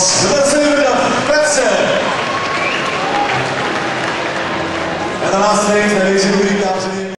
Dat zijn we Lefevre Petsen. En de laatste heeft deze rubriek, dames en heren.